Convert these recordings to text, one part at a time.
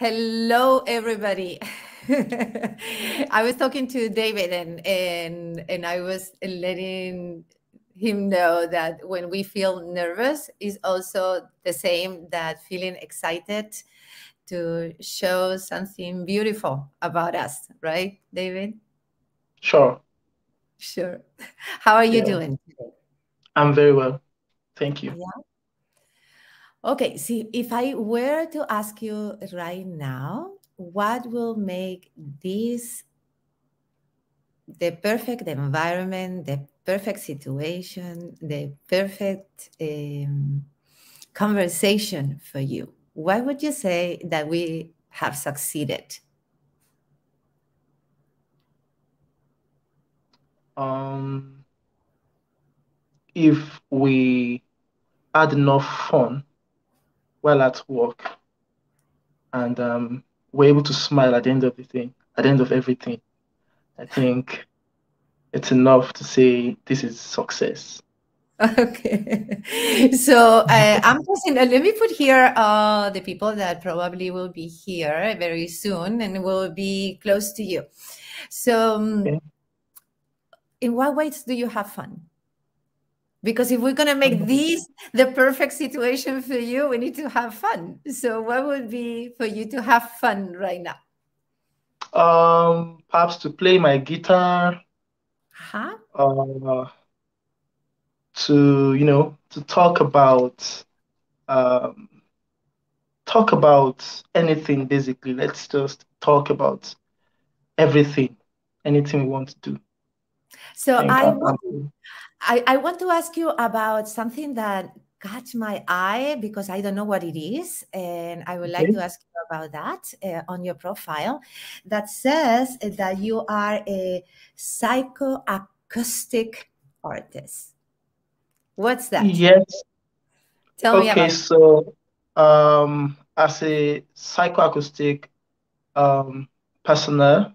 Hello, everybody. I was talking to David and, and, and I was letting him know that when we feel nervous is also the same that feeling excited to show something beautiful about us, right, David? Sure. Sure. How are you yeah. doing? I'm very well. Thank you. Yeah. Okay, see, if I were to ask you right now, what will make this the perfect environment, the perfect situation, the perfect um, conversation for you? Why would you say that we have succeeded? Um, if we had enough fun while at work and um, we're able to smile at the end of the thing, at the end of everything, I think it's enough to say this is success. Okay, so uh, I'm just uh, let me put here uh, the people that probably will be here very soon and will be close to you. So, um, okay. in what ways do you have fun? Because if we're going to make this the perfect situation for you we need to have fun. So what would be for you to have fun right now? Um perhaps to play my guitar. Huh uh, to you know to talk about um talk about anything basically. Let's just talk about everything anything we want to do. So I, I want, I, I want to ask you about something that caught my eye because I don't know what it is. And I would okay. like to ask you about that uh, on your profile that says that you are a psychoacoustic artist. What's that? Yes. Tell okay, me about Okay, so um, as a psychoacoustic um, personnel,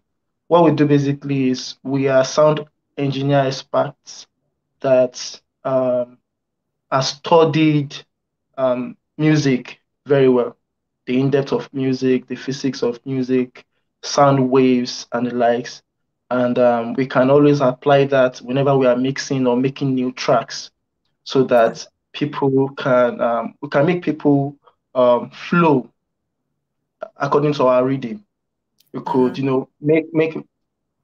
what we do basically is we are sound engineer experts that um, has studied um, music very well, the in-depth of music, the physics of music, sound waves, and the likes. And um, we can always apply that whenever we are mixing or making new tracks, so that people can um, we can make people um, flow according to our reading. We could, you know, make make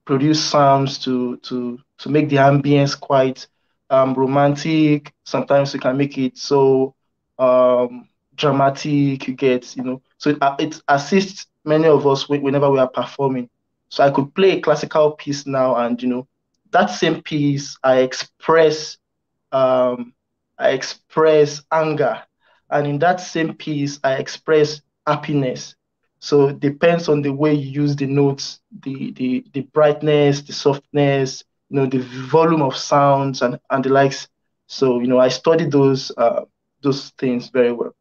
produce sounds to to to make the ambience quite um, romantic. Sometimes we can make it so um, dramatic. You get, you know, so it, uh, it assists many of us whenever we are performing. So I could play a classical piece now, and you know, that same piece I express, um, I express anger, and in that same piece I express happiness. So it depends on the way you use the notes, the the the brightness, the softness, you know, the volume of sounds and, and the likes. So, you know, I studied those uh, those things very well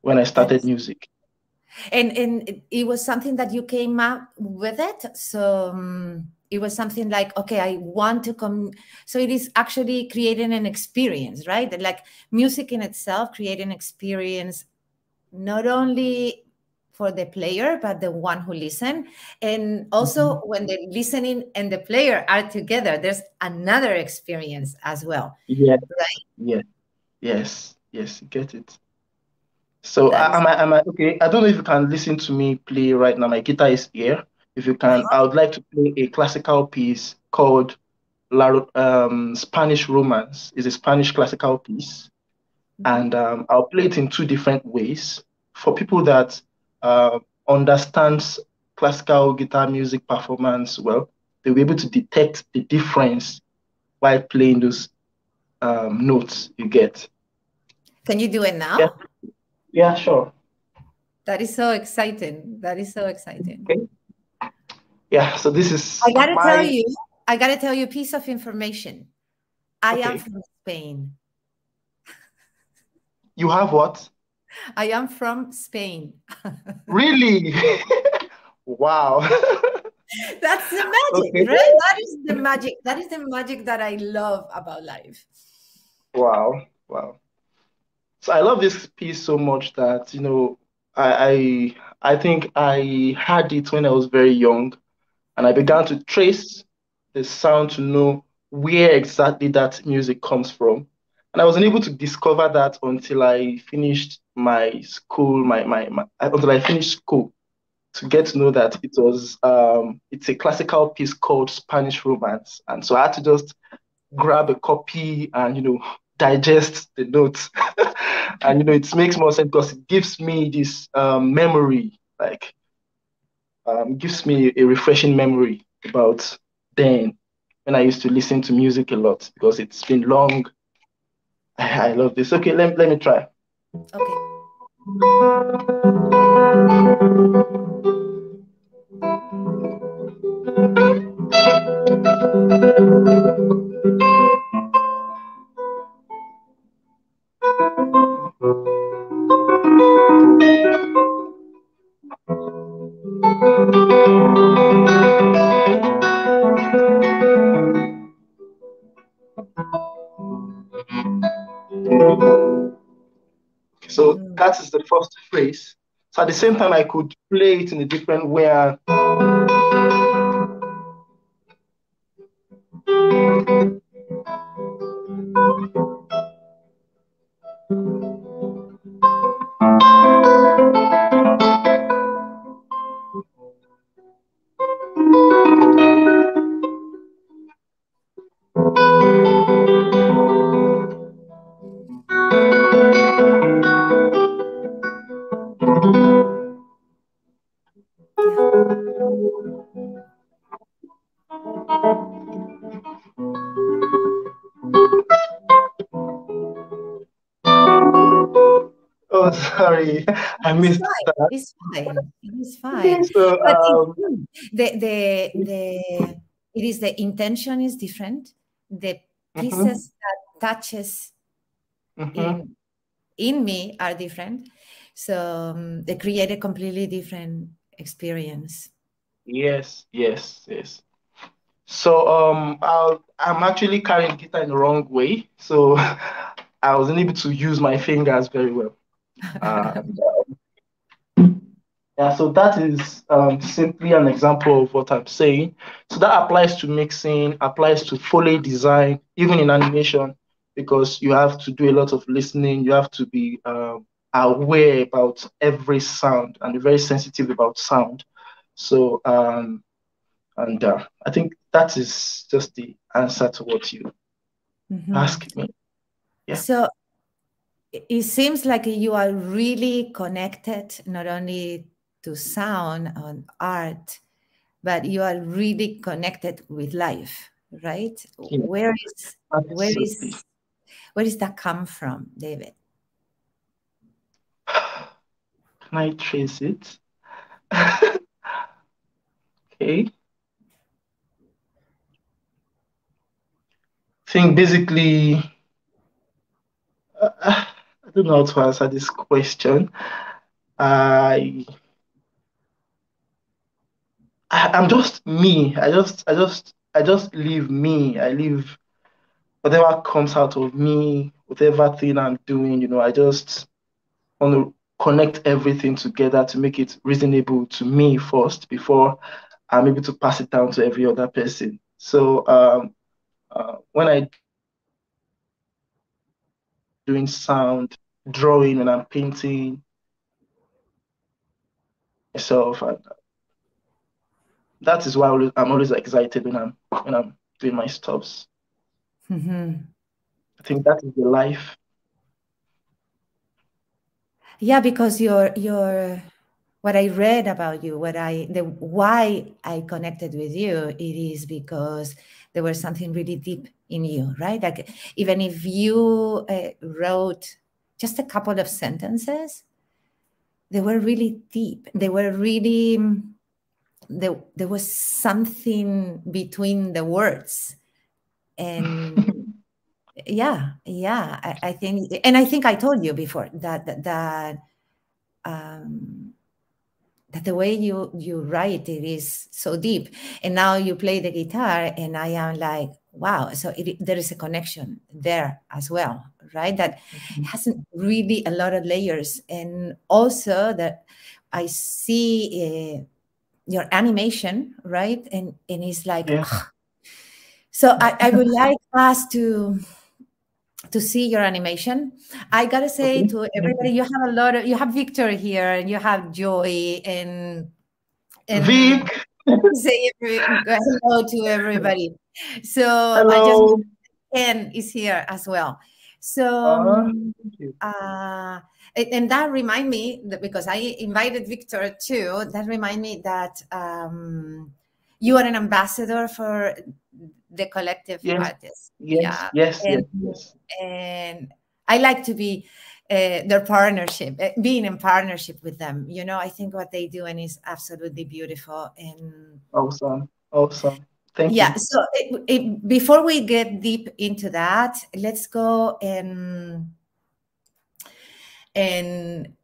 when I started music. And and it was something that you came up with it. So um, it was something like, okay, I want to come. So it is actually creating an experience, right? Like music in itself, creating experience, not only for the player, but the one who listen. And also mm-hmm. when the listening and the player are together, there's another experience as well. Yeah. Right? Yeah. Yes. Yes. Get it. So am I, am I okay? I don't know if you can listen to me play right now. My guitar is here. If you can, uh-huh. I would like to play a classical piece called La, um, Spanish Romance. It's a Spanish classical piece, mm-hmm. and um, I'll play it in two different ways for people that uh, understands classical guitar music performance well, they'll be able to detect the difference while playing those um, notes you get. Can you do it now? Yeah, yeah sure. That is so exciting. That is so exciting. Okay. Yeah, so this is. I gotta my... tell you, I gotta tell you a piece of information. I okay. am from Spain. You have what? I am from Spain. really? wow. That's the magic, okay. right? That is the magic. That is the magic that I love about life. Wow. Wow. So I love this piece so much that, you know, I, I I think I had it when I was very young, and I began to trace the sound to know where exactly that music comes from. And I wasn't able to discover that until I finished my school, my, my, my until I finished school to get to know that it was um it's a classical piece called Spanish Romance. And so I had to just grab a copy and you know digest the notes. and you know it makes more sense because it gives me this um, memory, like um, gives me a refreshing memory about then when I used to listen to music a lot because it's been long. I, love this. Okay, let, let me try. Okay. So At the same time, I could play it in a different way. Sorry, I missed that. It's fine. It's fine. So, But um, the the the it is the intention is different. The Mhm. pieces that touches mhm. in in me are different. So um, they create a completely different experience. Yes, yes, yes. So um, I'll, I'm actually carrying guitar in the wrong way, so I wasn't able to use my fingers very well. And, um, yeah, so that is um, simply an example of what I'm saying. So that applies to mixing, applies to Foley design, even in animation, because you have to do a lot of listening. You have to be um, aware about every sound and very sensitive about sound. So um, and uh, I think that is just the answer to what you Mhm. asked me. Yeah. So it seems like you are really connected not only to sound and art, but you are really connected with life, right? Yeah. Where is where Absolutely. is where does that come from, David? Can I trace it? Okay. I think basically, uh, I don't know how to answer this question. I, I I'm just me. I just I just I just live me. I live whatever comes out of me, whatever thing I'm doing, you know, I just want to connect everything together to make it reasonable to me first before I'm able to pass it down to every other person. So um, uh, when I doing sound, drawing, when I'm painting myself, and that is why I'm always excited when I'm when I'm doing my stuffs. Mhm. I think that is the life. Yeah, because your your what I read about you, what I the why I connected with you, it is because there was something really deep in you, right? Like even if you uh, wrote just a couple of sentences, they were really deep. They were really there. There was something between the words, and yeah, yeah. I, I think, and I think I told you before that that. that um, that the way you you write it is so deep and now you play the guitar and i am like wow so it, there is a connection there as well right? That mm-hmm. hasn't really a lot of layers. And also that I see uh, your animation, right? And and it's like, yeah. so I, I would like us to to see your animation. I gotta say okay. to everybody, you have a lot of you have Victor here and you have Joy and and Vic. say hello to everybody. So hello. I just Ken is here as well. So um, uh, and that remind me that because I invited Victor too, that remind me that um, you are an ambassador for the collective yes. artists. Yes, yeah. yes, and, yes, And I like to be uh, their partnership, uh, being in partnership with them. You know, I think what they do and is absolutely beautiful. And awesome, awesome. Thank yeah, you. so it, it, before we get deep into that, let's go and and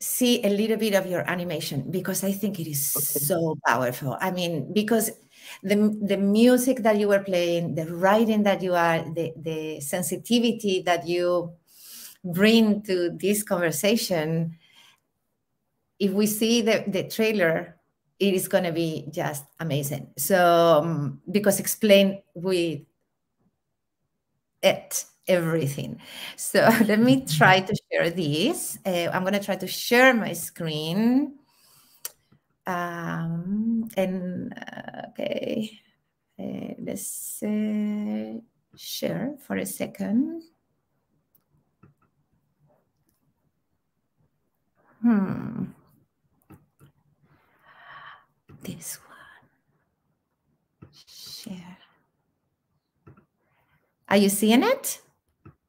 see a little bit of your animation because I think it is okay. so powerful. I mean, because the, the music that you were playing, the writing that you are, the, the sensitivity that you bring to this conversation, if we see the, the trailer, it is going to be just amazing. So, um, because explain with it everything. So let me try to share this. Uh, I'm going to try to share my screen. Um, and uh, okay, uh, let's uh, share for a second. Hmm. This one. Share. Are you seeing it?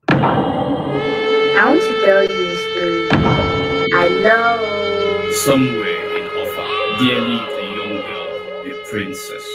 I want to tell you a story. I know. Somewhere in Offa, there lived a young girl, a princess.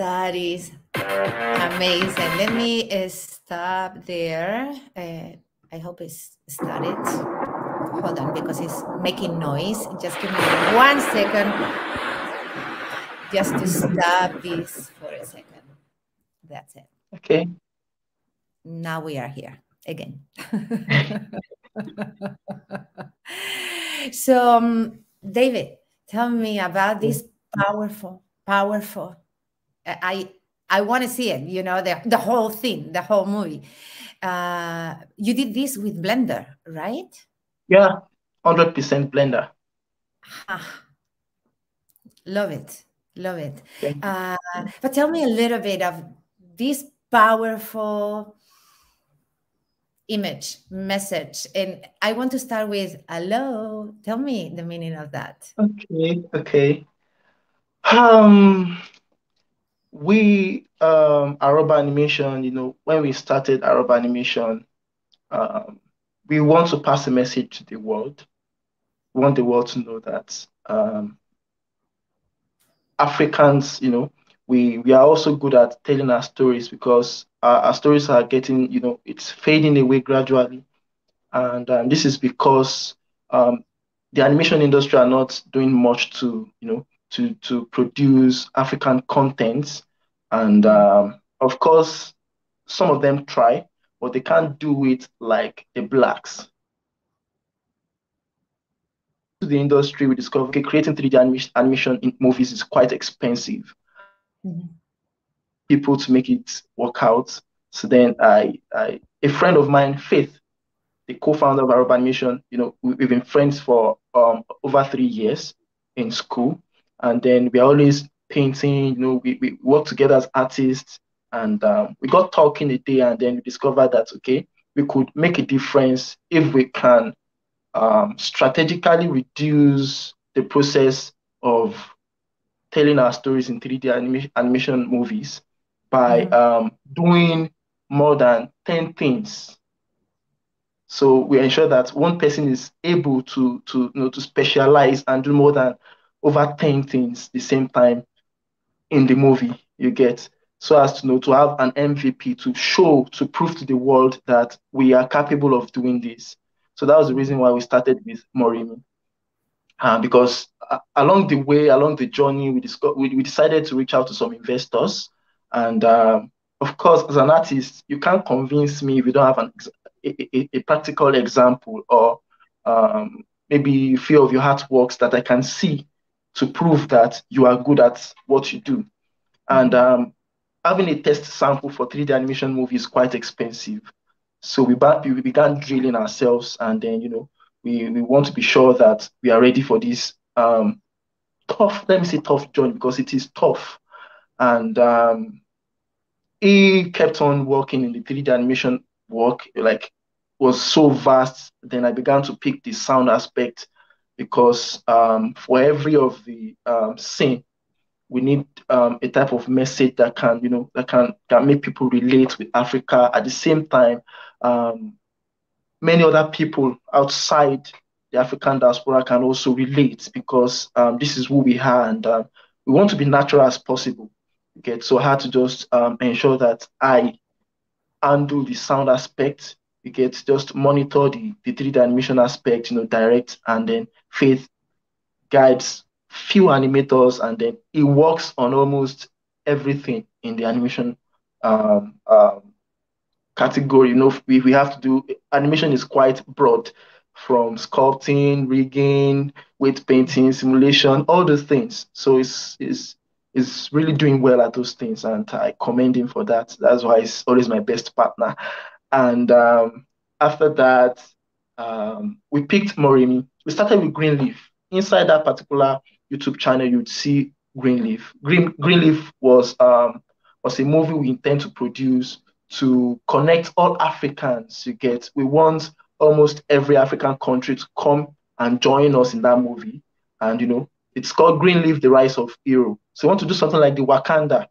That is amazing. Let me uh, stop there. Uh, I hope it's started. Hold on, because it's making noise. Just give me one second just to stop this for a second. That's it. Okay. Now we are here again. so, um, David, tell me about this powerful, powerful I I want to see it. You know, the the whole thing, the whole movie. Uh, you did this with Blender, right? Yeah, hundred percent Blender. Ah, love it, love it. Uh, but tell me a little bit of this powerful image message and i want to start with Alo tell me the meaning of that okay okay um we um Aroba Animation, you know, when we started Aroba Animation, um, we want to pass a message to the world. We want the world to know that um, Africans, you know, we we are also good at telling our stories because our, our stories are getting, you know, it's fading away gradually, and um, this is because um, the animation industry are not doing much to, you know, to to produce African contents, and um, of course, some of them try, but they can't do it like the blacks. To the industry, we discovered okay, creating 3D animation, animation in movies is quite expensive. Mm-hmm. People to make it work out. So then I I a friend of mine, Faith, the co-founder of Aroba Animation, you know, we, have been friends for um, over three years in school, and then we're always painting. You know, we, we work together as artists, and um, we got talking a day, and then we discovered that okay, we could make a difference if we can um, strategically reduce the process of telling our stories in 3D anima- animation movies by mm-hmm. um, doing more than 10 things. So we ensure that one person is able to, to, you know, to specialize and do more than over 10 things the same time in the movie you get so as to know to have an MVP to show to prove to the world that we are capable of doing this. So that was the reason why we started with Morimi. Uh, because uh, along the way, along the journey, we, discuss- we, we decided to reach out to some investors. And um, of course, as an artist, you can't convince me if you don't have an, a, a, a practical example or um, maybe a few of your artworks that I can see to prove that you are good at what you do. And um, having a test sample for 3D animation movie is quite expensive. So we, we began drilling ourselves, and then you know we, we want to be sure that we are ready for this um, tough. Let me say tough journey because it is tough, and um, he kept on working in the 3D animation work. Like was so vast. Then I began to pick the sound aspect because um, for every of the um, scene, we need um, a type of message that can, you know, that can, can make people relate with Africa. At the same time, um, many other people outside the African diaspora can also relate because um, this is who we are, and um, we want to be natural as possible. Okay, so I had to just ensure that I handle the sound aspect you get just monitor the, the 3D animation aspect, you know, direct, and then Faith guides few animators, and then it works on almost everything in the animation um, um, category. You know, we, we have to do animation is quite broad from sculpting, rigging, weight painting, simulation, all those things. So it's, it's, it's really doing well at those things, and I commend him for that. That's why he's always my best partner. And um, after that, um, we picked Morimi. We started with Greenleaf. Inside that particular YouTube channel, you'd see Greenleaf. Green Greenleaf was um, was a movie we intend to produce to connect all Africans. You get, we want almost every African country to come and join us in that movie. And you know, it's called Greenleaf: The Rise of Hero. So we want to do something like the Wakanda,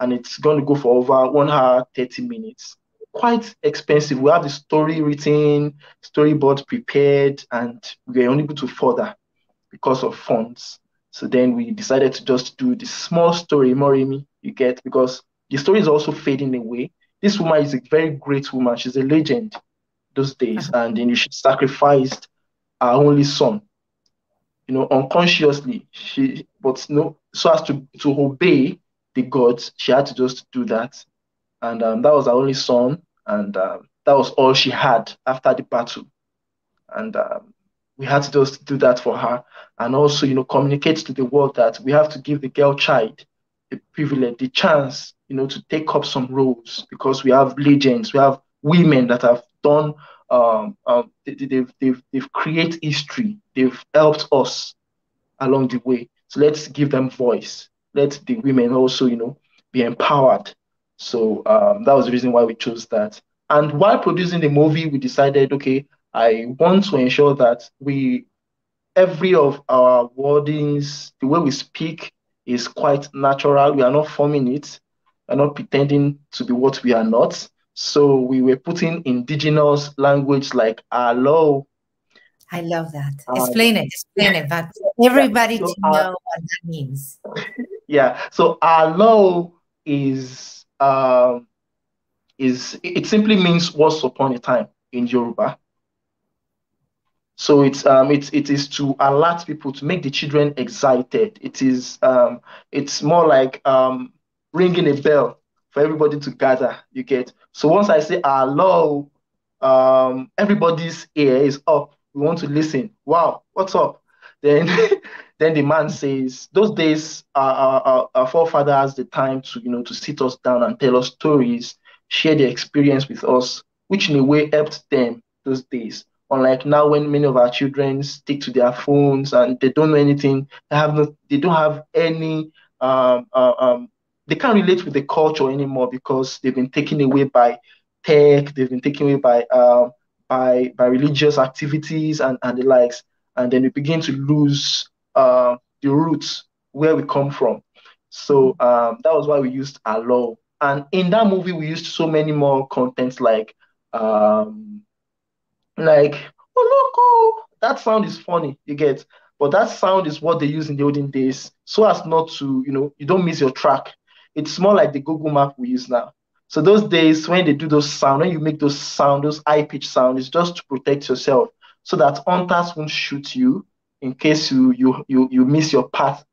and it's going to go for over one hour, thirty minutes quite expensive. We have the story written, storyboard prepared, and we were unable to further because of funds. So then we decided to just do the small story, Morimi, you get, because the story is also fading away. This woman is a very great woman. She's a legend those days. Uh-huh. And then she sacrificed her only son, you know, unconsciously. She, but no, so as to, to obey the gods, she had to just do that. And um, that was her only son and um, that was all she had after the battle. And um, we had to just do that for her, and also, you know, communicate to the world that we have to give the girl child the privilege, the chance, you know, to take up some roles because we have legends, we have women that have done, um, um, they, they've, they've, they've created history, they've helped us along the way. So let's give them voice. Let the women also, you know, be empowered so um, that was the reason why we chose that. And while producing the movie, we decided, okay, I want to ensure that we, every of our wordings, the way we speak is quite natural. We are not forming it. We're not pretending to be what we are not. So we were putting indigenous language like Alo. I love that. Um, explain it. Explain it, but everybody so, to know uh, what that means. Yeah. So hello is um, is it simply means once upon a time in Yoruba. So it's um it's it is to alert people to make the children excited. It is um it's more like um ringing a bell for everybody to gather. You get so once I say Alo, um everybody's ear is up. We want to listen. Wow, what's up? Then Then the man says, those days our, our, our the time to, you know, to sit us down and tell us stories, share their experience with us which in a way helped them those days. Unlike now, when many of our children stick to their phones and they don't know anything, they have no, they don't have any, um, uh, um, they can't relate with the culture anymore because they've been taken away by tech, they've been taken away by uh, by by religious activities and, and the likes, and then we begin to lose uh, the roots where we come from. So um, that was why we used Alo. And in that movie, we used so many more contents like um, like oh loco. That sound is funny, you get. But that sound is what they use in the olden days, so as not to, you know, you don't miss your track. It's more like the Google map we use now. So those days when they do those sound, when you make those sound, those high pitch sound, it's just to protect yourself so that hunters won't shoot you in case you you you you miss your path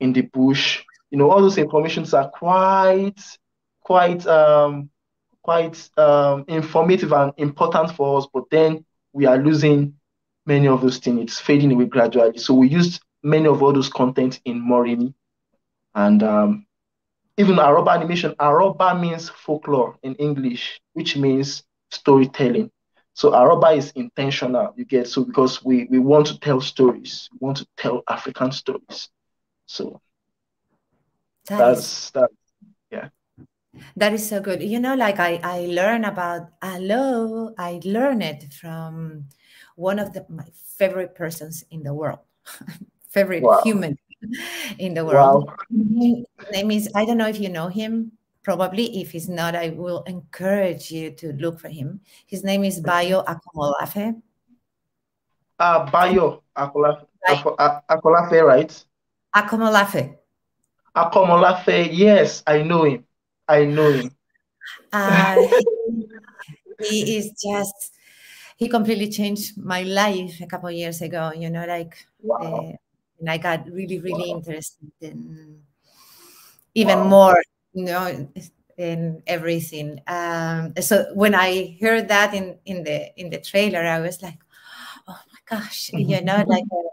in the bush. You know, all those informations are quite quite um quite um informative and important for us, but then we are losing many of those things. It's fading away gradually. So we used many of all those content in Morimi. And um, even Aroba animation, Aroba means folklore in English, which means storytelling. So Aroba is intentional, you get so because we, we want to tell stories, we want to tell African stories. So That that's is that yeah. that is so good. You know, like I I learn about Alo, I learned it from one of the my favorite persons in the world, favorite Wow. human in the world. Wow. His name is I don't know if you know him. Probably, if he's not, I will encourage you to look for him. His name is Bayo Akomolafe. Uh Bayo Akomolafe, right? Akomolafe. Akomolafe, yes, I know him. I know him. Uh, he, he is just he completely changed my life a couple of years ago. You know, like Wow. uh, and I got really, really Wow. interested in even Wow. more, you know, in everything. Um, so when I heard that in in the in the trailer, I was like, oh my gosh, you know, like uh,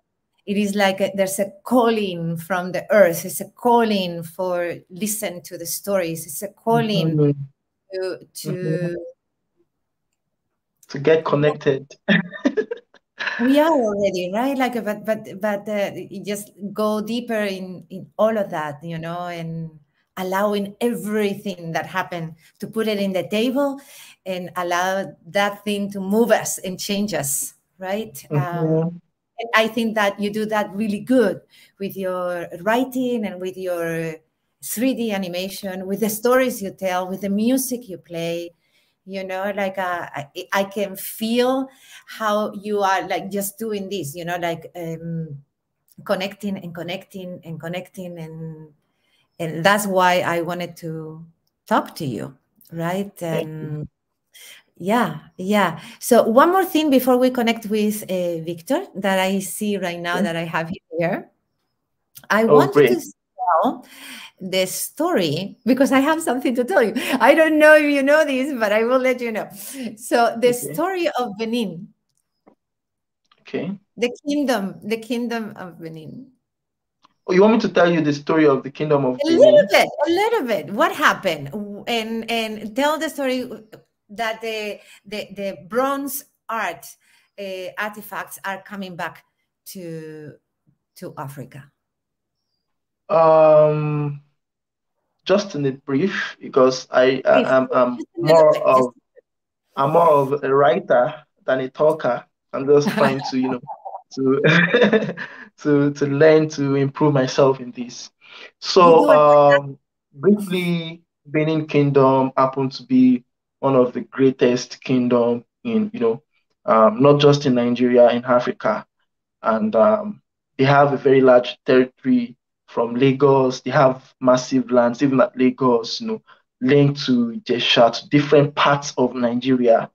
it is like a, there's a calling from the earth. It's a calling for listen to the stories. It's a calling Mhm. to to Mhm. To get connected. we are already right like but but but uh, just go deeper in in all of that you know and allowing everything that happened to put it in the table and allow that thing to move us and change us right um, Mhm. and i think that you do that really good with your writing and with your 3d animation with the stories you tell with the music you play you know like uh, I, I can feel how you are like just doing this you know like um, connecting and connecting and connecting and and that's why i wanted to talk to you right and yeah yeah so one more thing before we connect with uh, victor that i see right now that i have here i Oh, wanted to tell the story because I have something to tell you. I don't know if you know this, but I will let you know. So the Okay. story of Benin, Okay. the kingdom, the kingdom of Benin. Oh, you want me to tell you the story of the kingdom of A little bit, a little bit. What happened? And and tell the story that the the, the bronze art uh, artifacts are coming back to to Africa. Um, just in a brief, because I, I am I'm a more. Of I'm more of a writer than a talker. I'm just trying to, you know, to to to learn to improve myself in this. So, um, briefly, Benin Kingdom happened to be one of the greatest kingdom in, you know, um, not just in Nigeria, in Africa, and um, they have a very large territory from Lagos. They have massive lands, even at Lagos, you know, linked to Jesha, to different parts of Nigeria,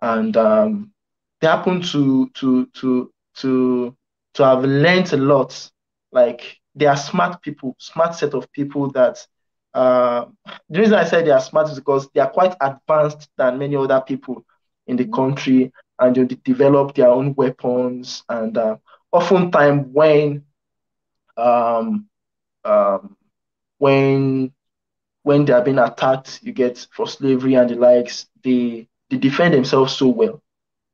and um, they happen to to to to to have learned a lot. Like they are smart people, smart set of people that. Uh, the reason I say they are smart is because they are quite advanced than many other people in the Mhm. country, and they develop their own weapons. And uh, oftentimes, when um, um, when when they are being attacked, you get for slavery and the likes, they they defend themselves so well,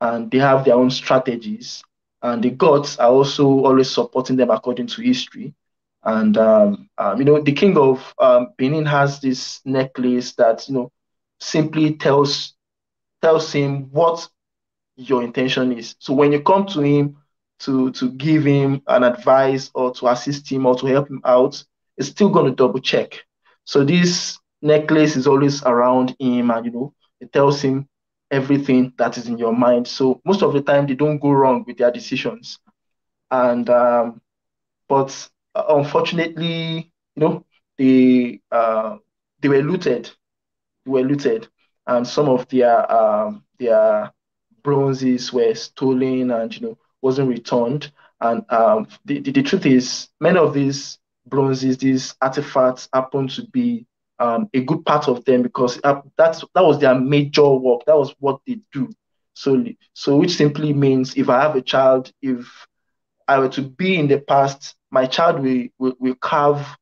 and they have their own strategies. And the gods are also always supporting them according to history. And um, um, you know, the king of um, Benin has this necklace that you know simply tells tells him what your intention is. So when you come to him to to give him an advice or to assist him or to help him out, it's still going to double check. So this necklace is always around him, and you know, it tells him everything that is in your mind. So most of the time, they don't go wrong with their decisions. And um, but uh, unfortunately, you know, they uh, they were looted, they were looted, and some of their um, their bronzes were stolen and you know wasn't returned. And um, the, the, the truth is, many of these bronzes, these artifacts, happen to be um, a good part of them because uh, that's that was their major work. That was what they do solely. So, which simply means if I have a child, if I were to be in the past my child will, will, will carve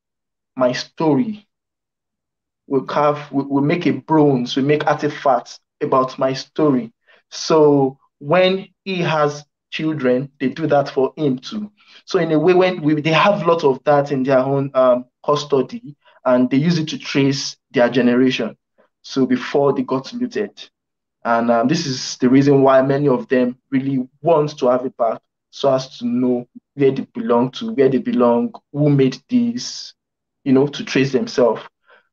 my story, will carve, will, will make a bronze, will make artifacts about my story. So when he has children, they do that for him too. So in a way, when we, they have a lot of that in their own um, custody, and they use it to trace their generation. So before they got looted, and um, this is the reason why many of them really want to have it back, so as to know where they belong to, where they belong, who made these, you know, to trace themselves.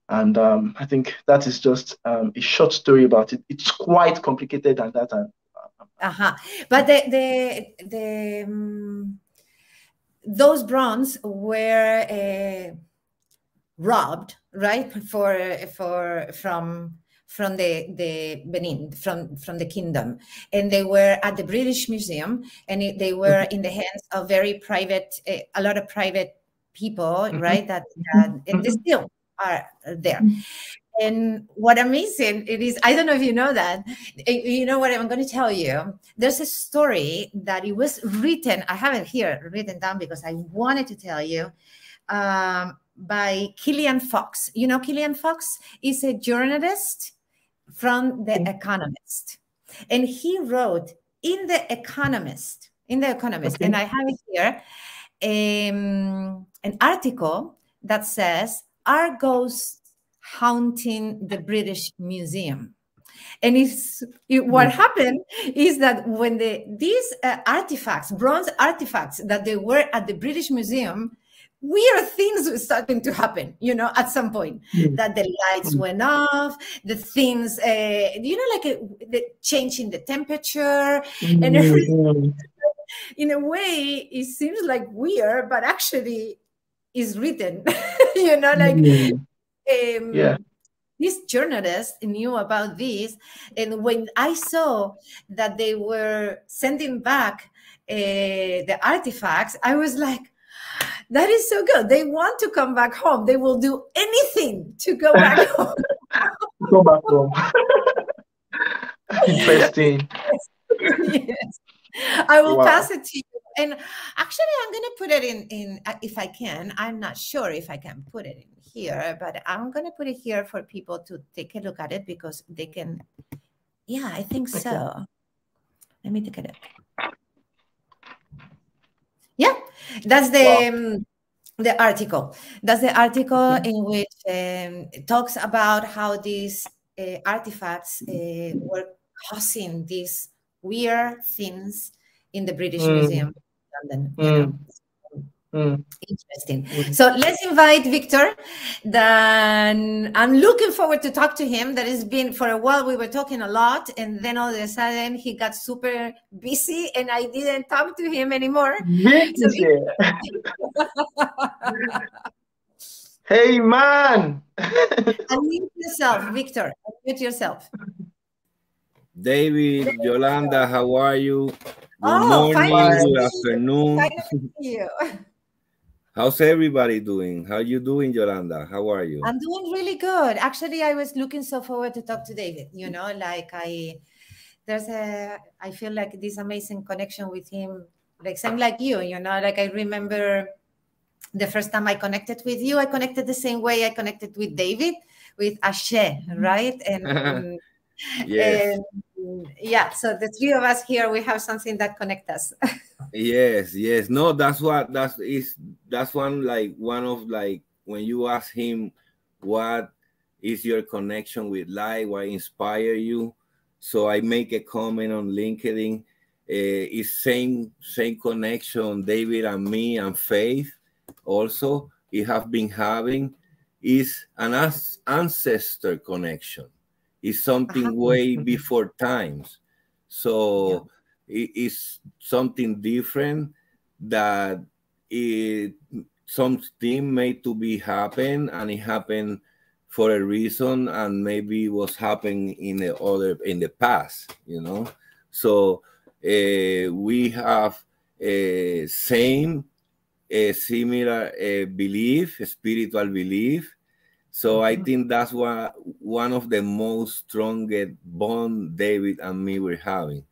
And um, I think that is just um, a short story about it. It's quite complicated than that. And, uh-huh. But the the the um, those bronze were uh, robbed, right? For for from from the, the Benin, from, from the kingdom. And they were at the British Museum and it, they were mm-hmm. in the hands of very private, uh, a lot of private people, mm-hmm. right? That, that and they mm-hmm. still are there. Mm-hmm. And what amazing it is, I don't know if you know that. Eh, you know what I'm going to tell you? There's a story that it was written, I have it here written down because I wanted to tell you. Um, by Killian Fox. You know, Killian Fox is a journalist from The Economist. And he wrote in The Economist, in The Economist, okay. and I have it here, um, an article that says, Are ghosts haunting the British Museum? And it's, it, what mm-hmm. happened is that when the, these uh, artifacts, bronze artifacts that they were at the British Museum, weird things were starting to happen you know at some point mm. that the lights mm. went off the things uh, you know like a, the change in the temperature mm. and everything in a way it seems like weird but actually is written you know like um, yeah this journalist knew about this and when i saw that they were sending back uh, the artifacts i was like that is so good. They want to come back home. They will do anything to go back home. go back home. Interesting. yes. I will wow. pass it to you. And actually, I'm going to put it in, in uh, if I can. I'm not sure if I can put it in here, but I'm going to put it here for people to take a look at it because they can. Yeah, I think so. Let me take a look. Yeah, that's the wow. um, the article. That's the article in which um, talks about how these uh, artifacts uh, were causing these weird things in the British mm. Museum London. Mm. Mm. Interesting. Mm. So let's invite Victor. Then I'm looking forward to talk to him. That has been for a while. We were talking a lot, and then all of a sudden he got super busy, and I didn't talk to him anymore. So hey man! unmute yourself, Victor. Unmute yourself. David, Yolanda, how are you? Good oh, morning, good afternoon. you. How's everybody doing? How are you doing, Yolanda? How are you? I'm doing really good. Actually, I was looking so forward to talk to David. You know, like I, there's a, I feel like this amazing connection with him. Like same like you. You know, like I remember the first time I connected with you, I connected the same way I connected with David, with Ashe, mm-hmm. right? And, yes. and yeah, so the three of us here, we have something that connects us. yes, yes. No, that's what that's is that's one like one of like when you ask him what is your connection with life, what inspire you. So I make a comment on LinkedIn. Uh, it's same same connection, David and me and Faith. Also, it have been having is an ancestor connection. It's something way before times. So yeah. it is something different that it something made to be happen and it happened for a reason and maybe was happening in the other in the past you know so uh, we have a same a similar uh, belief spiritual belief so I mm-hmm. think that's what one of the most strongest bond David and me were having,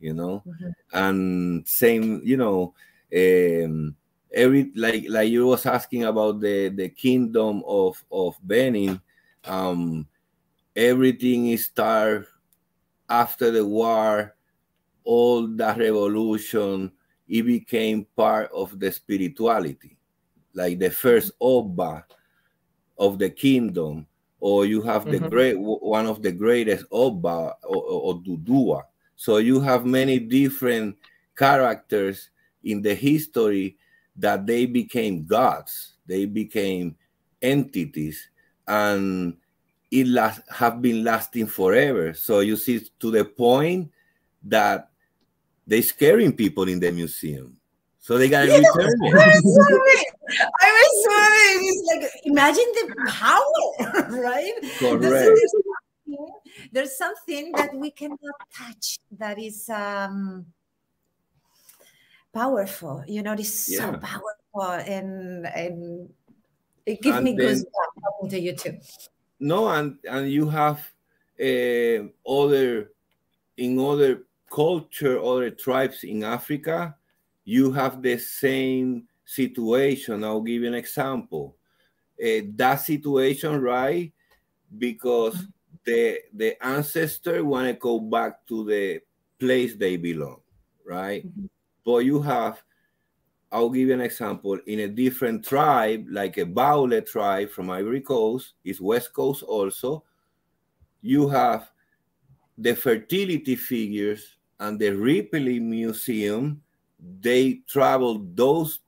you know, mm-hmm. and same, you know, um, every like like you was asking about the the kingdom of of Benin, um, everything is start after the war, all that revolution, it became part of the spirituality, like the first Oba of the kingdom, or you have the mm-hmm. great one of the greatest Oba or, or Dudua. So you have many different characters in the history that they became gods, they became entities, and it last, have been lasting forever. So you see to the point that they're scaring people in the museum. So they got to return it. I was swimming. I was swimming. It's like imagine the power, right? Correct. There's, there's something that we cannot touch that is um powerful. You know, it's yeah. so powerful and and it gives and me then, goosebumps talking to you too. No, and and you have uh, other in other culture, other tribes in Africa, you have the same situation. I'll give you an example. Uh, that situation, right? Because mm-hmm. the the ancestor want to go back to the place they belong, right? Mm-hmm. But you have, I'll give you an example. In a different tribe, like a Baule tribe from Ivory Coast, is West Coast also. You have the fertility figures and the Ripley Museum. They travel those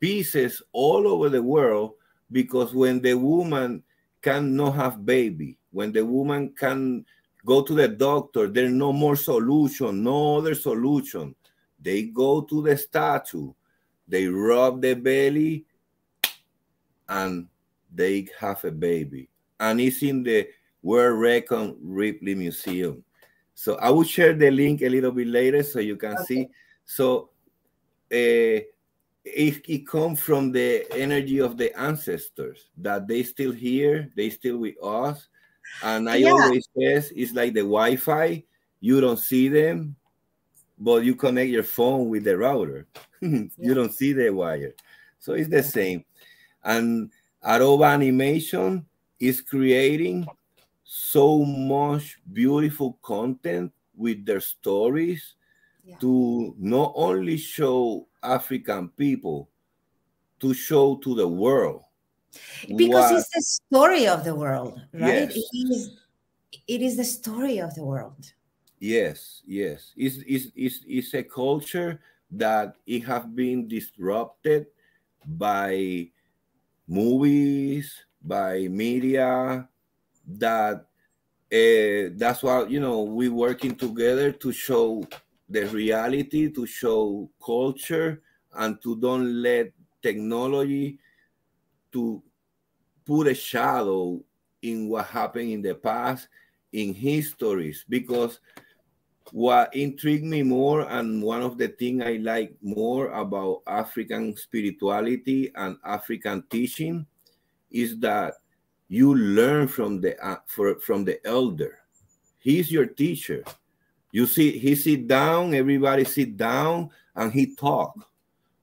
pieces all over the world because when the woman cannot have baby, when the woman can go to the doctor, there's no more solution, no other solution. They go to the statue, they rub the belly, and they have a baby. And it's in the World Record Ripley Museum. So I will share the link a little bit later so you can okay. see. So uh, it, it comes from the energy of the ancestors that they still here, they still with us. And I yeah. always says it's like the Wi-Fi. You don't see them, but you connect your phone with the router. you don't see the wire. So it's the same. And Aroba Animation is creating so much beautiful content with their stories yeah. to not only show African people, to show to the world. Because what, it's the story of the world, right? Yes. It, is, it is the story of the world. Yes, yes. It's, it's, it's, it's a culture that it has been disrupted by movies, by media, that uh, that's why you know we're working together to show the reality, to show culture, and to don't let technology to put a shadow in what happened in the past in histories because what intrigued me more and one of the things i like more about african spirituality and african teaching is that you learn from the uh, for, from the elder. He's your teacher you see he sit down everybody sit down and he talk.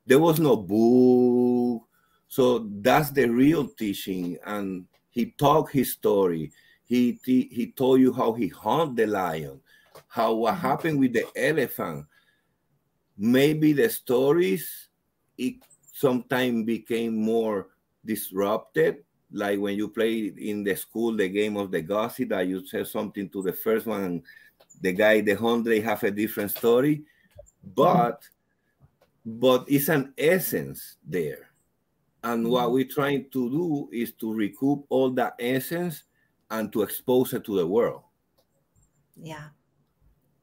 There was no book. So that's the real teaching and he talked his story. He he told you how he hunt the lion how what mm-hmm. happened with the elephant. Maybe the stories it sometimes became more disrupted like when you play in the school the game of the gossip that you say something to the first one the guy the hundred have a different story but but it's an essence there. And what we're trying to do is to recoup all that essence and to expose it to the world. Yeah.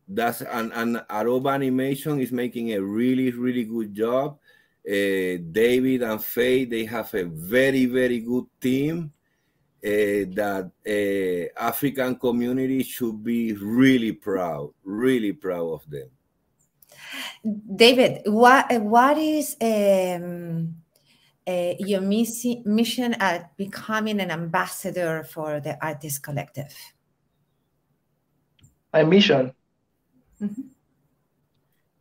That's and, and aroba animation is making a really really good job. Uh, David and Faye, they have a very, very good team that uh, African community should be really proud, really proud of them. David, what what is um, uh, your mission mission at becoming an ambassador for the Artist Collective? My mission. Mm -hmm.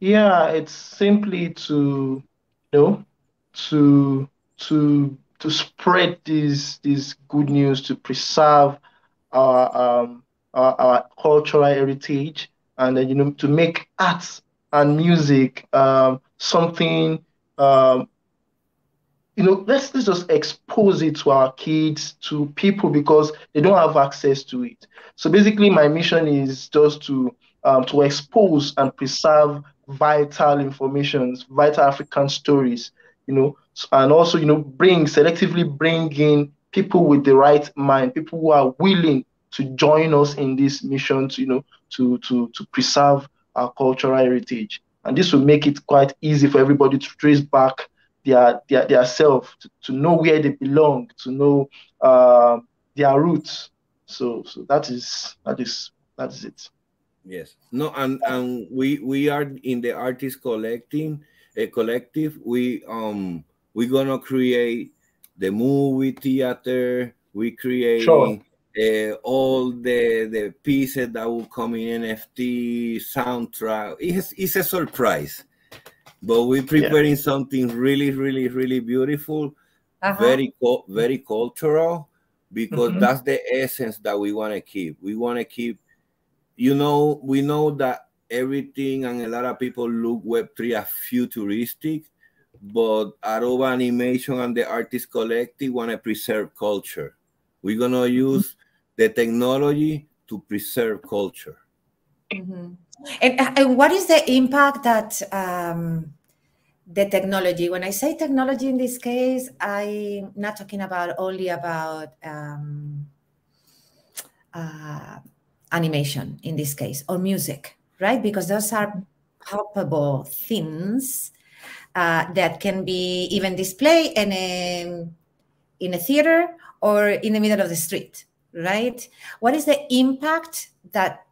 Yeah, it's simply to know, to to to spread this this good news, to preserve our um, our, our cultural heritage, and you know to make arts and music um, something um, you know let's, let's just expose it to our kids to people because they don't have access to it. So basically my mission is just to um, to expose and preserve vital information, vital African stories, you know, and also, you know, bring selectively bring in people with the right mind, people who are willing to join us in this mission to, you know, to to to preserve our cultural heritage. And this will make it quite easy for everybody to trace back their their, their self, to, to know where they belong, to know uh, their roots. So so that is that is that is it. Yes. No, and and we we are in the artist collecting a collective. We um we're gonna create the movie theater. We create sure. uh, all the the pieces that will come in NFT soundtrack. It's it's a surprise, but we're preparing yeah. something really really really beautiful, uh -huh. very very cultural because mm -hmm. that's the essence that we want to keep. We want to keep you know, we know that everything and a lot of people look Web3 as futuristic, but Aroba Animation and the Artist Collective want to preserve culture. We're going to mm-hmm. use the technology to preserve culture. Mm-hmm. And, and, what is the impact that um, the technology, when I say technology in this case, I'm not talking about only about um, uh, animation in this case or music, right? Because those are palpable things uh, that can be even displayed in a, in a theater or in the middle of the street, right? What is the impact that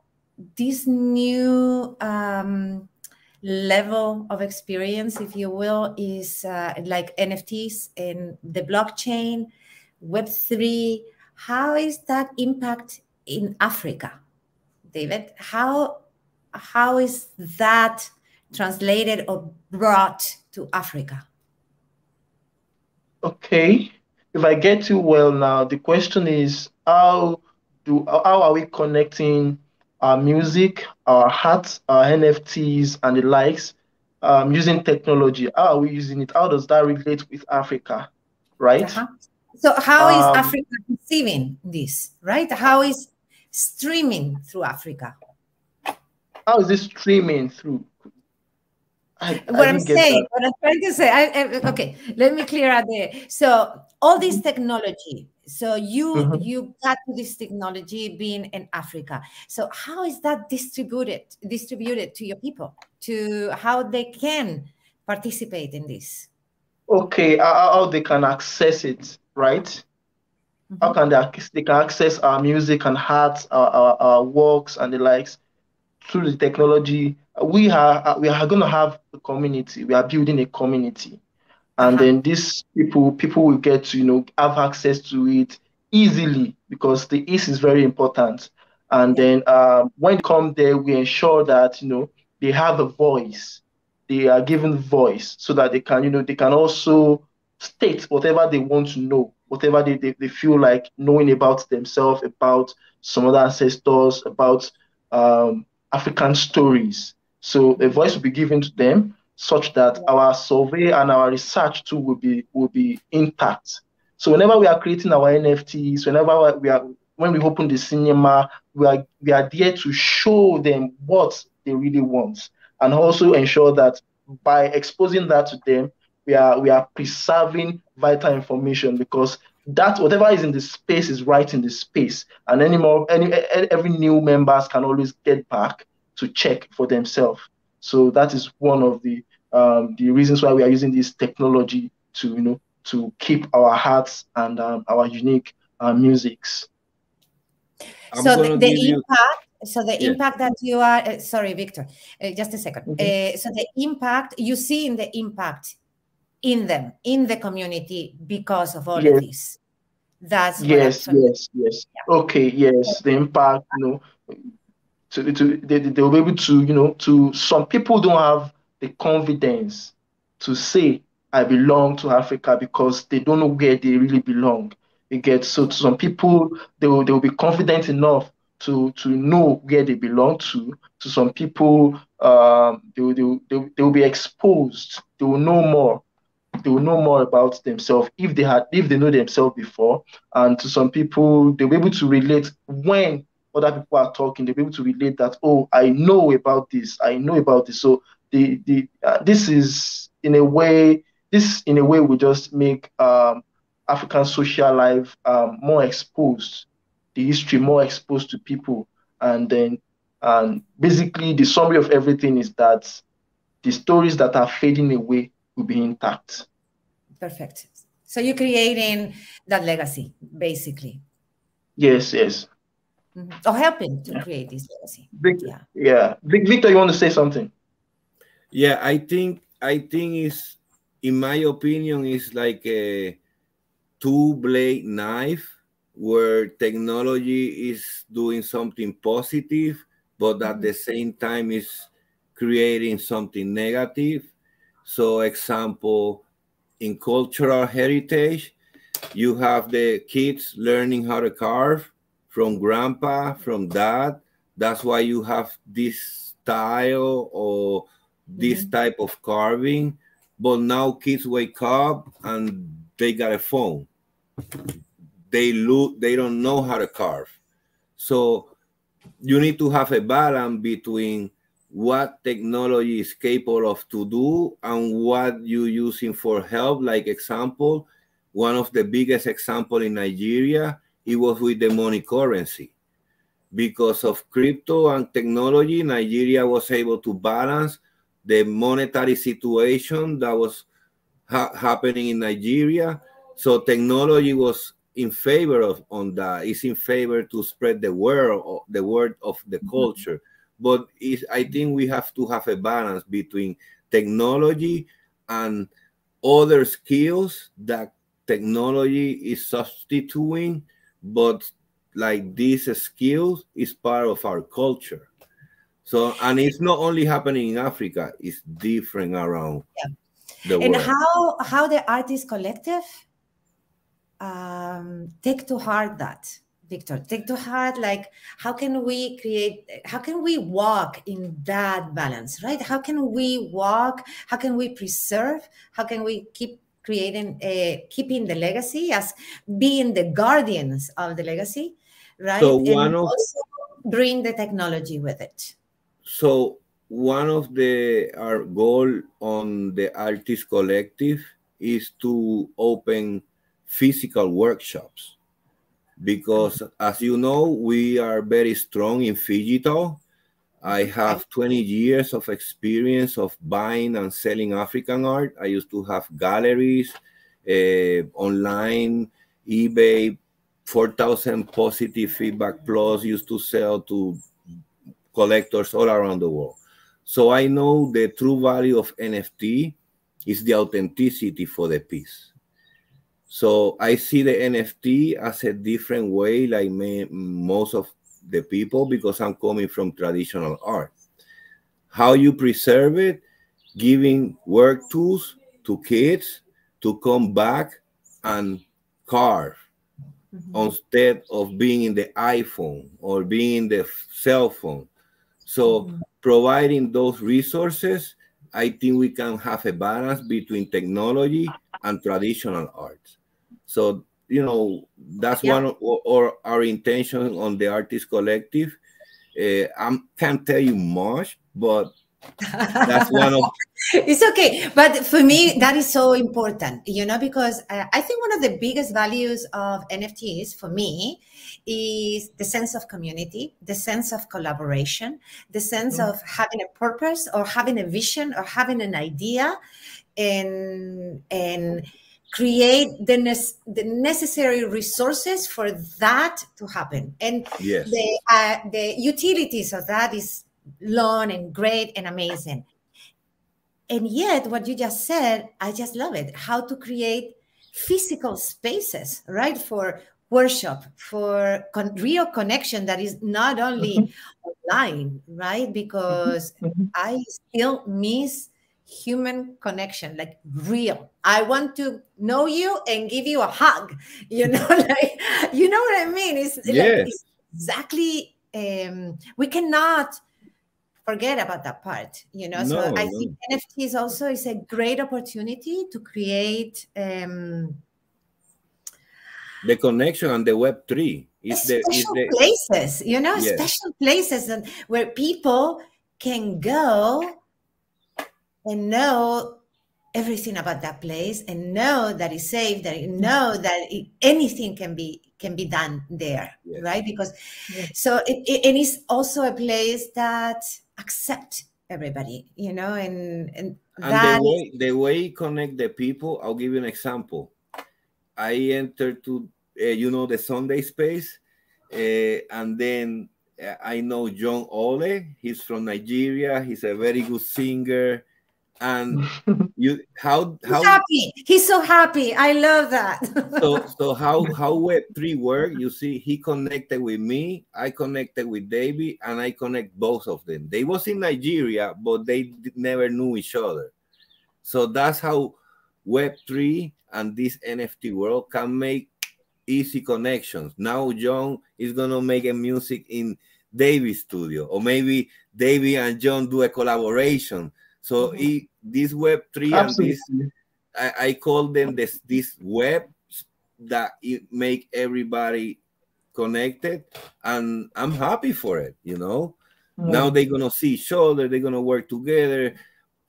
this new um, level of experience, if you will, is uh, like NFTs and the blockchain, Web3? How is that impact in Africa? David. How how is that translated or brought to Africa? Okay, if I get you well now, the question is how do how are we connecting our music, our art, our NFTs, and the likes um, using technology? How are we using it? How does that relate with Africa? Right. Uh-huh. So, how um, is Africa receiving this? Right? How is streaming through Africa. How is this streaming through? I, what I am saying, what I'm trying to say, I, I, okay, let me clear out there. So all this mm-hmm. technology, so you mm-hmm. you got to this technology being in Africa. So how is that distributed distributed to your people? To how they can participate in this? Okay, how they can access it, right? Mm-hmm. How can they, they can access our music and art, our, our, our works and the likes through the technology? We are we are going to have a community. We are building a community, and uh-huh. then these people people will get to you know have access to it easily because the ease is very important. And then um, when they come there, we ensure that you know they have a voice. They are given voice so that they can you know they can also state whatever they want to know whatever they, they, they feel like knowing about themselves, about some other ancestors, about um, African stories. So a voice will be given to them such that our survey and our research too will be will be intact. So whenever we are creating our NFTs, whenever we are when we open the cinema, we are we are there to show them what they really want, and also ensure that by exposing that to them, we are we are preserving vital information because that whatever is in the space is right in the space, and any more any every new members can always get back to check for themselves. So that is one of the um, the reasons why we are using this technology to you know to keep our hearts and um, our unique uh, musics. I'm so the, the impact so the yeah. impact that you are uh, sorry victor uh, just a 2nd mm -hmm. so the impact you see in the impact in them in the community because of all yes. of this that's yes yes yes. Yeah. okay yes the impact you know to, to they, they'll be able to you know to some people don't have the confidence to say i belong to africa because they don't know where they really belong. You get so to some people they will, they will be confident enough to to know where they belong to. To some people um they will, they will, they will, they will be exposed. They will know more they will know more about themselves if they had if they know themselves before. And to some people they'll be able to relate when other people are talking. They'll be able to relate that oh i know about this. I know about this. So the the uh, this is in a way this in a way will just make um, african social life um, more exposed the history more exposed to people. And then and basically the summary of everything is that the stories that are fading away will be intact. Perfect. So you're creating that legacy, basically. Yes, yes. Mm-hmm. Or helping to create this legacy. Victor, yeah. Yeah. Victor, you want to say something? Yeah, I think I think is in my opinion is like a two blade knife where technology is doing something positive but at mm-hmm. the same time is creating something negative so example, in cultural heritage, you have the kids learning how to carve from grandpa, from dad. That's why you have this style or this mm-hmm. type of carving. But now kids wake up and they got a phone. They look, they don't know how to carve. So you need to have a balance between what technology is capable of to do and what you using for help. Like example one of the biggest example in nigeria it was with the money currency. Because of crypto and technology nigeria was able to balance the monetary situation that was ha happening in nigeria. So technology was in favor of on that. It's in favor to spread the word the word of the mm-hmm. culture but I think we have to have a balance between technology and other skills that technology is substituting, but like these skills is part of our culture. So, and it's not only happening in Africa; it's different around yeah. the and world. And how how the artist collective um, take to heart that Victor, take to heart like how can we create, how can we walk in that balance, right? How can we walk? How can we preserve? How can we keep creating, uh, keeping the legacy as being the guardians of the legacy, right? So one and of, also bring the technology with it. So one of the our goal on the artist collective is to open physical workshops because as you know, we are very strong in digital. I have 20 years of experience of buying and selling African art. I used to have galleries, uh, online, eBay, 4,000 positive feedback plus used to sell to collectors all around the world. So I know the true value of NFT is the authenticity for the piece. So I see the NFT as a different way, like me, most of the people, because I'm coming from traditional art. How you preserve it, giving work tools to kids to come back and carve mm -hmm. instead of being in the iPhone or being in the cell phone. So mm-hmm. providing those resources, I think we can have a balance between technology and traditional arts. So you know that's yeah. one of or, or, our intention on the artist collective. Uh, I can't tell you much, but that's one of it's okay but for me that is so important you know because uh, i think one of the biggest values of nfts for me is the sense of community the sense of collaboration the sense mm-hmm. of having a purpose or having a vision or having an idea and and create the, ne- the necessary resources for that to happen and yes. the uh, the utilities of that is long and great and amazing. And yet, what you just said, I just love it. How to create physical spaces, right? For worship, for con- real connection that is not only mm-hmm. online, right? Because mm-hmm. I still miss human connection, like real. I want to know you and give you a hug. You know, like you know what I mean? It's, yes. like, it's exactly. Um, we cannot forget about that part you know no, so i no. think nfts also is a great opportunity to create um the connection on the web 3 is the, is the places you know yes. special places and where people can go and know everything about that place and know that it's safe that you know that it, anything can be can be done there yes. right? Because yes. so it, it, it is also a place that accept everybody you know and and, and the way the way connect the people i'll give you an example. I entered to uh, you know the sunday space uh, and then uh, i know john ole. He's from nigeria. He's a very good singer and you how how he's happy. He's so happy. I love that. So so how how web3 work you see he connected with me i connected with david and i connect both of them. They was in nigeria but they never knew each other. So that's how web3 and this nft world can make easy connections. Now john is gonna make a music in david's studio or maybe david and john do a collaboration. So mm-hmm. it, this Web three and this, I, I, call them this this web that it make everybody connected, and I'm happy for it. You know, mm-hmm. now they're gonna see each other. They're gonna work together.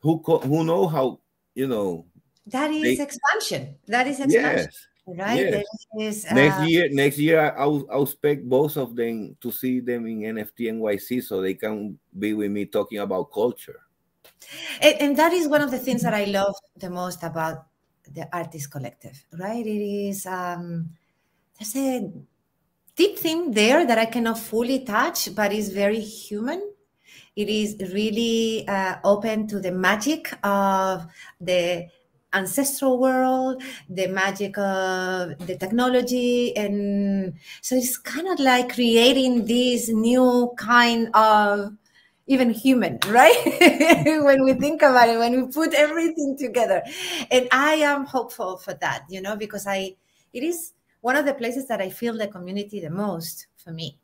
Who who know how you know? That is they, expansion. That is expansion. Yes right? Yes. uh, next year, next year, I'll I'll expect both of them to see them in NFT NYC, so they can be with me talking about culture. And, and that is one of the things that I love the most about the artist collective, right? It is um, there's a deep thing there that I cannot fully touch, but is very human. It is really uh, open to the magic of the ancestral world, the magic of the technology. And so it's kind of like creating this new kind of even human, right? when we think about it, when we put everything together. And I am hopeful for that, you know, because I, it is one of the places that I feel the community the most for me.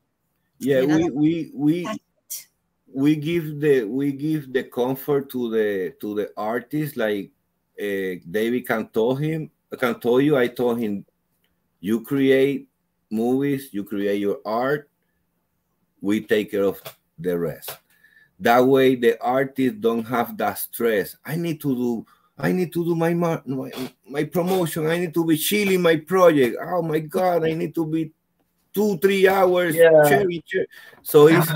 Yeah, you know? we, we, we, we give the we give the comfort to the to the artist like uh, david can tell him can tell you i told him you create movies you create your art we take care of the rest that way, the artists don't have that stress. I need to do. I need to do my my, my promotion. I need to be shilling my project. Oh my god! I need to be two three hours. Yeah. Cherry, cherry. So it's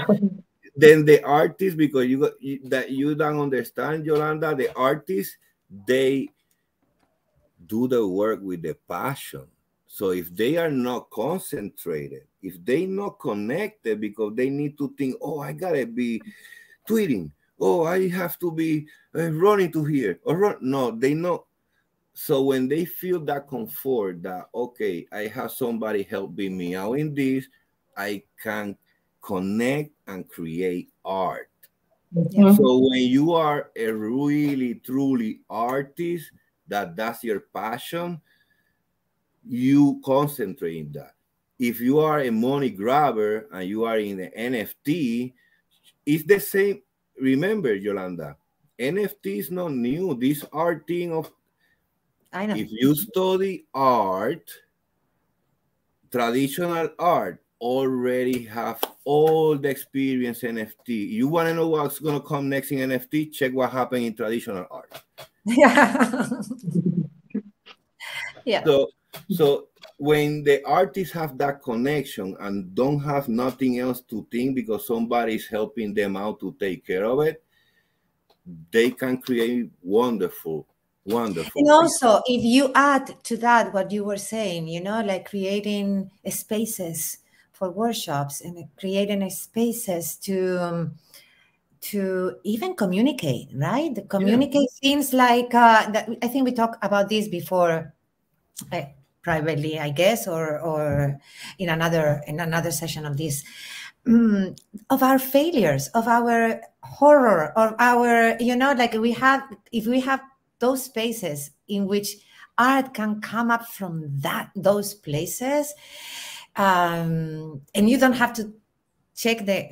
then the artist because you got you, that you don't understand, Yolanda. The artists they do the work with the passion. So if they are not concentrated, if they not connected because they need to think, oh, I gotta be tweeting. Oh, I have to be uh, running to here or run. No, they know. So when they feel that comfort that okay, I have somebody helping me out in this, I can connect and create art. Mm-hmm. So when you are a really truly artist, that that's your passion, you concentrate in that. If you are a money grabber and you are in the NFT, it's the same. Remember, Yolanda, NFT is not new. This art thing of I know. if you study art, traditional art already have all the experience NFT. You want to know what's going to come next in NFT? Check what happened in traditional art. yeah. yeah. So, so when the artists have that connection and don't have nothing else to think because somebody is helping them out to take care of it, they can create wonderful, wonderful. And also, if you add to that what you were saying, you know, like creating spaces for workshops and creating spaces to um, to even communicate, right? The communicate things like uh, that. I think we talked about this before, privately, I guess, or or in another in another session of this. Mm, of our failures, of our horror, of our, you know, like we have, if we have those spaces in which art can come up from that those places, um, and you don't have to check the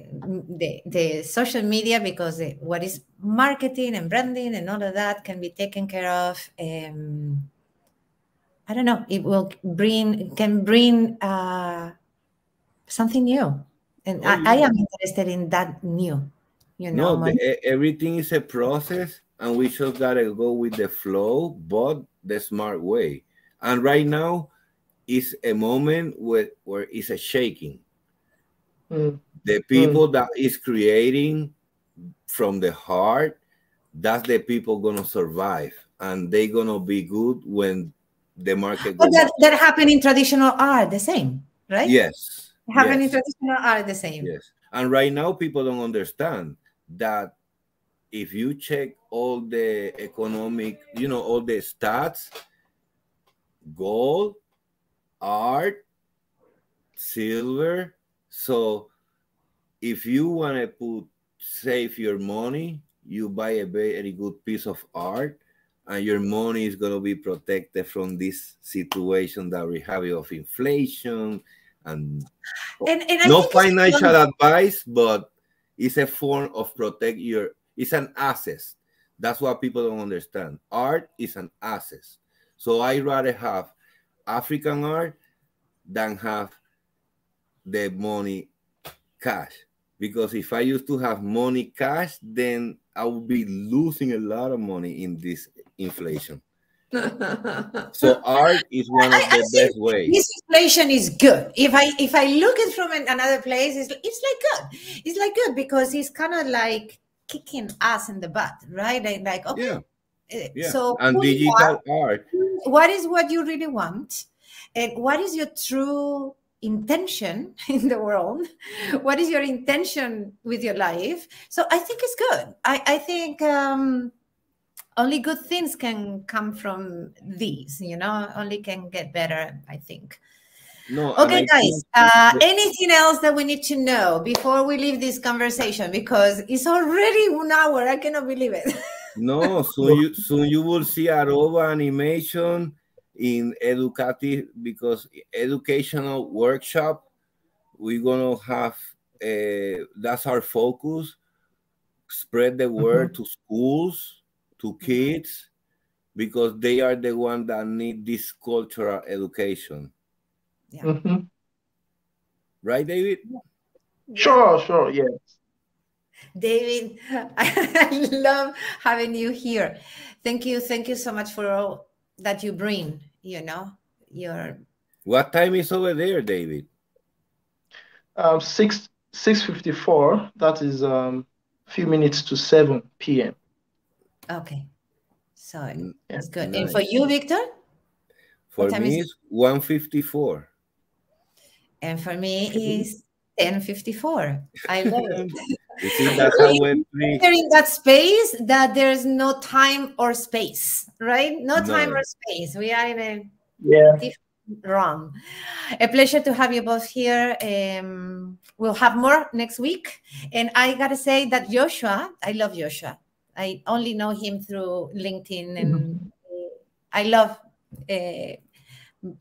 the, the social media because what is marketing and branding and all of that can be taken care of. Um, I don't know. It will bring can bring uh, something new, and Oh, I, I am interested in that new. You know, no, the, everything is a process, and we just gotta go with the flow, but the smart way. And right now, is a moment where where it's a shaking. Mm. The people that is creating from the heart, that's the people gonna survive, and they gonna be good when the market but that that happened in traditional art the same, right? Yes. happened in traditional art the same. Yes. And right now, people don't understand that if you check all the economic, you know, all the stats, gold, art, silver. So if you want to put save your money, you buy a very good piece of art, and your money is going to be protected from this situation that we have of inflation and And, and no financial advice, but it's a form of protect your. It's an asset. That's what people don't understand. Art is an asset. So I rather have African art than have the money cash. Because if I used to have money cash, then I would be losing a lot of money in this inflation. So art is one of I- I the think best ways. this inflation is good. If I if I look at from an- another place, it's, it's like good. It's like good because it's kind of like kicking us in the butt, right? Like, like okay. Yeah, uh, yeah. So and you are, art. what is what you really want, and what is your true intention in the world? What is your intention with your life? So I think it's good. I I think. um only good things can come from these you know only can get better i think No, okay guys uh, anything else that we need to know before we leave this conversation because it's already one hour i cannot believe it No, soon you soon you will see Aroba animation in educative because educational workshop. We're gonna have uh, that's our focus. Spread the word to schools, to kids, because they are the one that need this cultural education, Mhm. right, David? Sure, sure, yeah. david i love having you here thank you thank you so much for all that you bring you know your What time is over there, David? Um, six six fifty four. That is um, few minutes to seven p.m. okay so N- it's good and for you victor For me, is it's one fifty four. And for me is 1054. I love it. You see, that's how Web three. They're in that space that there's no time or space, right? No time or space. We are in a Yeah. realm. A pleasure to have you both here. Um, we'll have more next week. And I gotta say that Joshua, I love Joshua. I only know him through LinkedIn, and I love uh,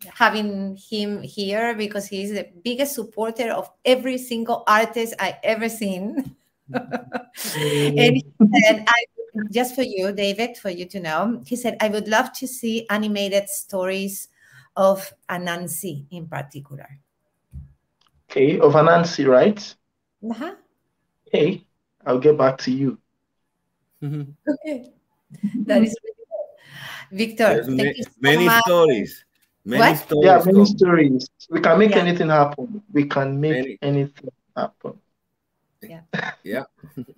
having him here because he's the biggest supporter of every single artist I ever seen. and he said, I, just for you, David, for you to know, he said, I would love to see animated stories of Anansi in particular. Okay, of Anansi, right? Uh-huh. Okay, I'll get back to you. Okay. That is really good. Victor, ma- so many much. stories. Many What? stories. Yeah, many come. stories. We can make Yeah. anything happen. We can make Many. anything happen. Yeah. Yeah.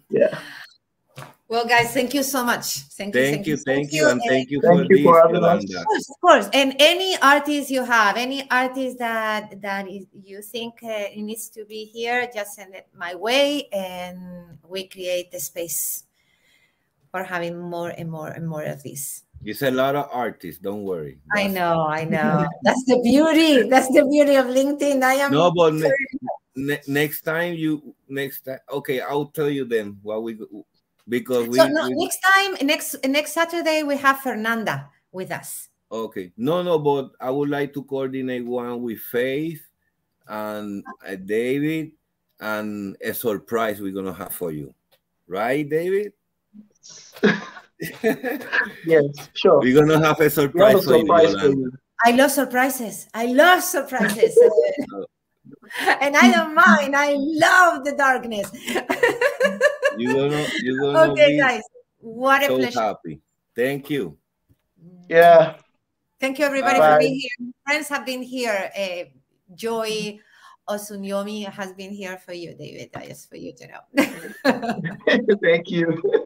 Yeah. Well, guys, thank you so much. Thank you. Thank you, thank you, and And- thank you Thank for you this, for having us. Of course, of course. And any artist you have, any artist that that is, you think uh, needs to be here, just send it my way, and we create the space for having more and more and more of this. It's a lot of artists. Don't worry. I know, I know. That's the beauty. That's the beauty of LinkedIn. I am. No, but ne- ne- next time you next time. Okay, I'll tell you then what we because we, so no, we- next time, next next Saturday, we have Fernanda with us. okay. No, no, but I would like to coordinate one with Faith and uh, David and a surprise we're gonna have for you, right, David? Yes, sure. we're gonna have a We have surprise a for you, surprise for you. I love surprises. I love surprises. and I don't mind. I love the darkness. You're gonna you're gonna okay, be guys. What a so pleasure. happy. Thank you. Yeah. Thank you, everybody, Bye. for being here. Friends have been here. Uh, Joy Osunyomi has been here for you, David. Just for you to know. Thank you.